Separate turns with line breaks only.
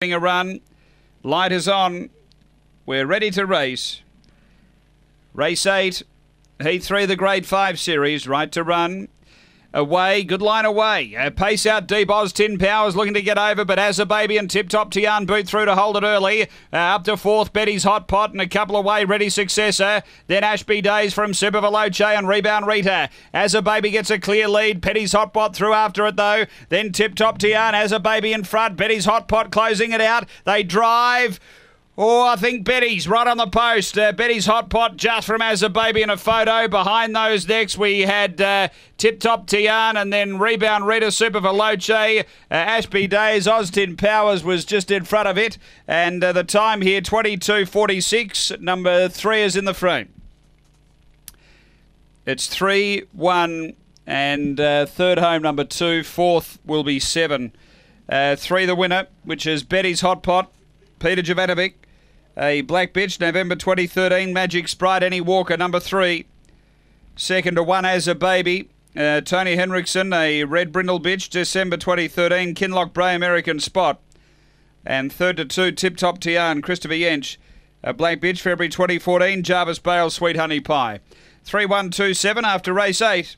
a run. Light is on. We're ready to race. Race 8, Heat 3, the Grade 5 Series, right to run. Away, good line away. Uh, pace out deep. Austin Powers looking to get over, but as a baby and tip top Tian boot through to hold it early. Uh, up to fourth, Betty's Hot Pot and a couple away. Ready successor. Then Ashby Days from Super Veloce and rebound Rita. As a baby gets a clear lead. Betty's Hot Pot through after it though. Then tip top Tian as a baby in front. Betty's Hot Pot closing it out. They drive. Oh, I think Betty's right on the post. Uh, Betty's hot pot just from as a baby in a photo. Behind those next, we had uh, Tip Top Tian and then Rebound Rita Super Veloce. Uh, Ashby Days, Austin Powers was just in front of it. And uh, the time here, 22.46. Number three is in the frame. It's 3 1 and uh, third home number two. Fourth will be seven. Uh, three the winner, which is Betty's Hot Pot. Peter Jovanovic. A Black Bitch, November 2013. Magic Sprite, Annie Walker, number three. Second to one as a baby. Uh, Tony Henriksen, a Red Brindle Bitch, December 2013. Kinloch Brae, American Spot. And third to two, Tip Top Tian, Christopher Yench. A Black Bitch, February 2014. Jarvis Bale, Sweet Honey Pie. 3127 after race eight.